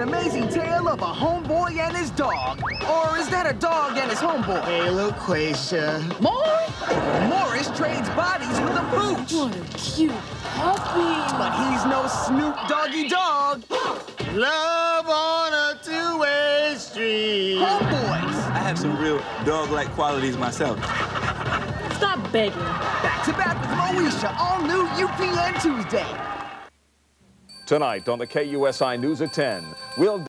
an amazing tale of a homeboy and his dog. Or is that a dog and his homeboy? Hey, Loquacia. More? Morris trades bodies with a pooch. What a cute puppy. But he's no Snoop Doggy Dogg. Love on a two-way street. Homeboys. I have some real dog-like qualities myself. Stop begging. Back to back with Moesha, all new UPN Tuesday. Tonight on the KUSI News at 10, we'll